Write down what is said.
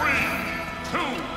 Three, two,